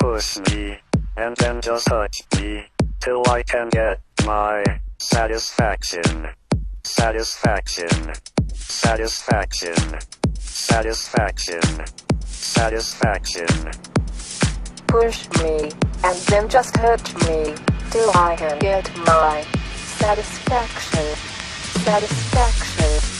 push me, and then just touch me, till I can get my satisfaction. Satisfaction. Satisfaction. Satisfaction. Satisfaction. Push me, and then just hurt me, till I can get my satisfaction. Satisfaction.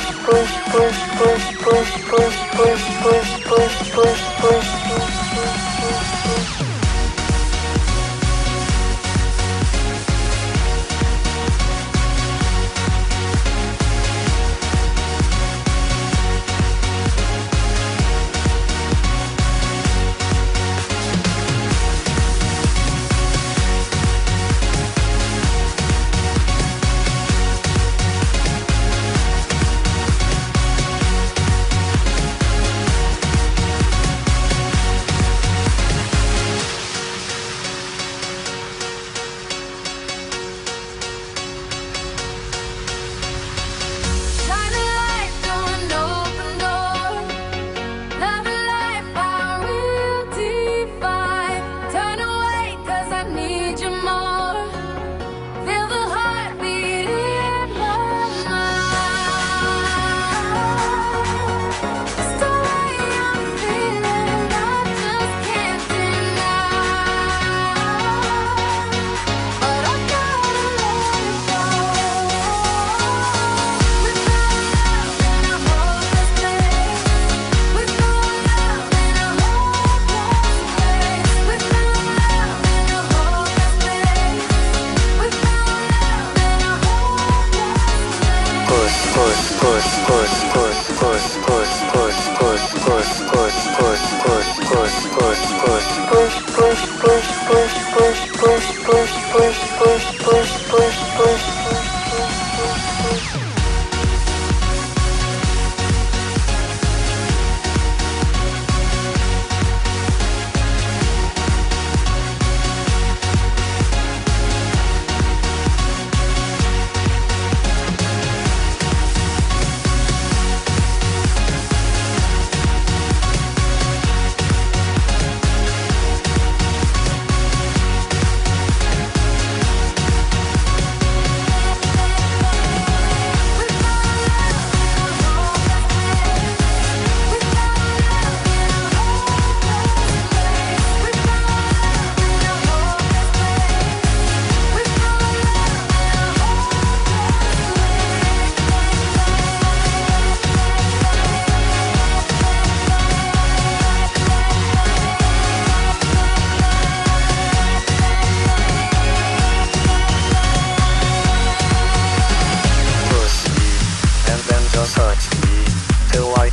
course course course course course course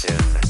Satisfaction.